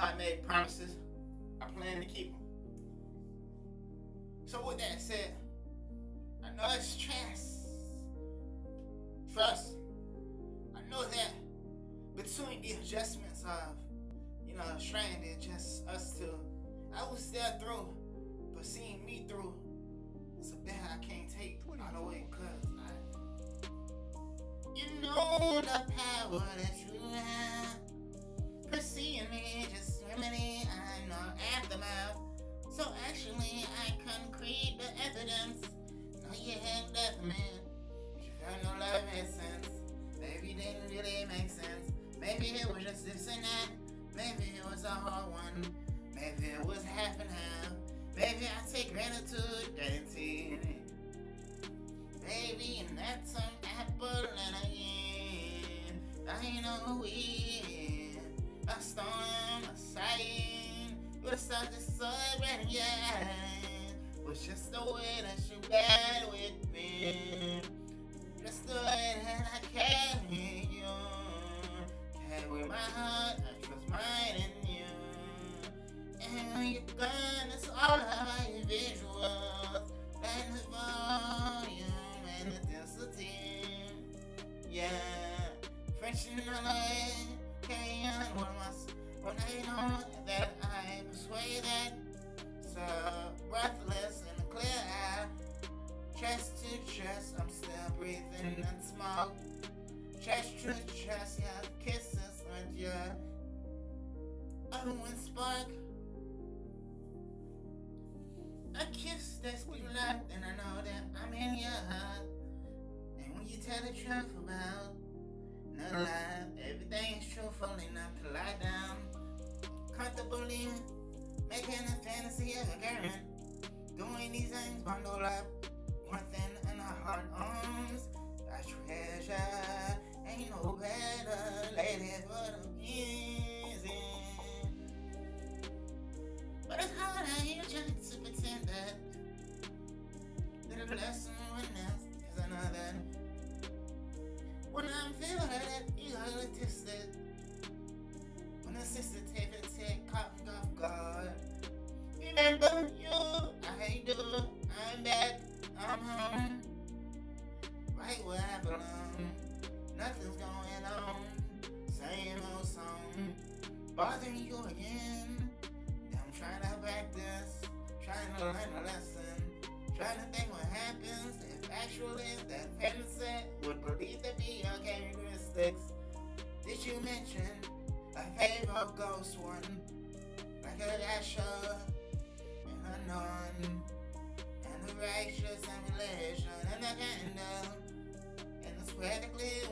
I made promises. I plan to keep them. So with that said, I know it's trust. Trust. I know that between the adjustments of, you know, stranded, just us two, I was there through, but seeing me through, it's a bet I can't take all the way, cause I, you know the power that you and that. Maybe it was a hard one. Maybe it was half and half. Maybe I take gratitude, gratitude. Baby, and that's an apple and again. I know we a storm, a sign. Such a celebrating, yeah. Was just the way that you bad with me. Just the way that I carry gone, it's all your visuals. And the volume and the density. Yeah. In LA, carry on with my when I know that I'm persuaded. So breathless and clear eye. Chest to chest, I'm still breathing and smoke. Chest to chest, yeah, kisses and yeah. Oh, and spark. A kiss that's still left, and I know that I'm in your heart. And when you tell the truth about no lie, everything is truthful enough to lie down. Comfortably making a fantasy of a girl. Doing these things bundled up, one thing in our heart arms. I treasure, blessing when else is another. When I'm feeling it, you test it. When the sensitivity caught me off guard. Remember you, I do, I'm back, I'm home. Right where I belong. Nothing's going on. Same old song. Bothering you again. I'm trying to practice, trying to learn a lesson, trying to think actually that fantasy would believe to be your characteristics. Did you mention a favorite ghost one? Like a dasher and a nun, and a righteous and religion and a candle, and a square to clear